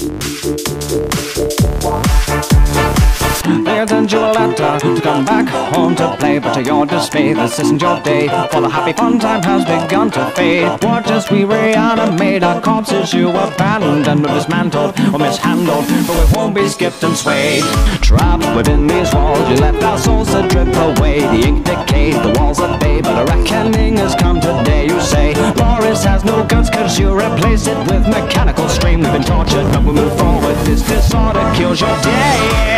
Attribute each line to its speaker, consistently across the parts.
Speaker 1: They sent you a letter to come back home to play, but to your dismay, this isn't your day. For the happy fun time has begun to fade. Watch as we reanimate our corpses you abandoned, or dismantled, or mishandled, but we won't be skipped and swayed. Trapped within these walls, you left our souls to drip away. The ink decayed, the walls are bay, but a reckoning has come today. You say Boris has no guts, cause you replace it with mechanical. We've been tortured, but we move forward. This disorder kills your day.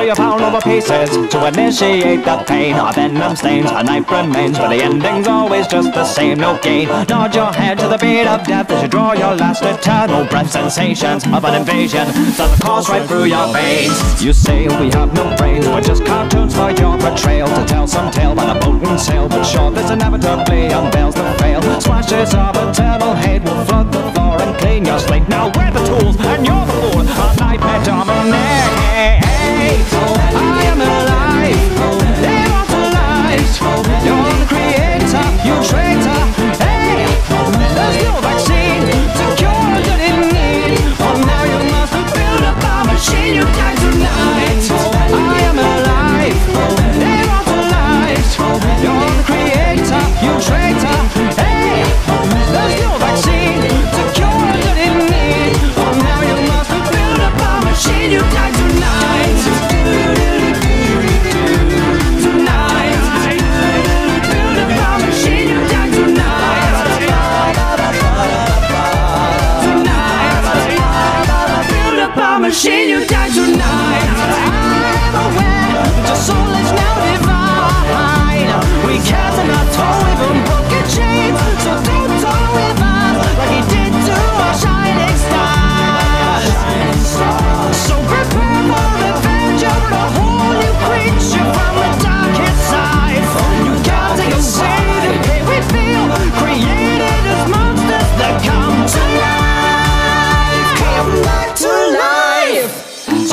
Speaker 1: So you pound over pieces to initiate the pain. Our venom stains, a knife remains, but the ending's always just the same. No gain. Nod your head to the beat of death as you draw your last eternal breath. Sensations of an invasion does course right through your veins. You say we have no brains, we're just cartoons for your betrayal. To tell some tale by the and sail, but sure this inevitably unveils the fail. Slashes of up a machine.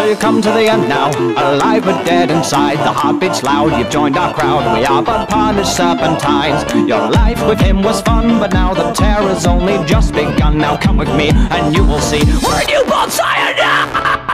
Speaker 1: You come to the end now, alive but dead inside. The heartbeat's loud, you've joined our crowd. We are but punished serpentines. Your life with him was fun, but now the terror's only just begun. Now come with me, and you will see we're a newborn sayonara.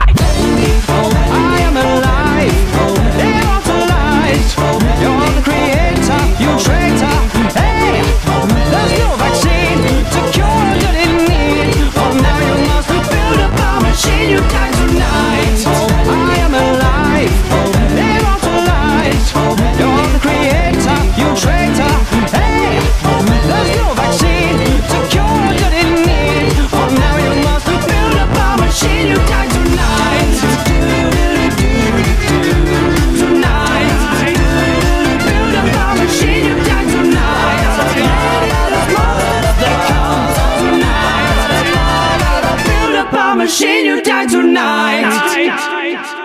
Speaker 1: machine, you die tonight.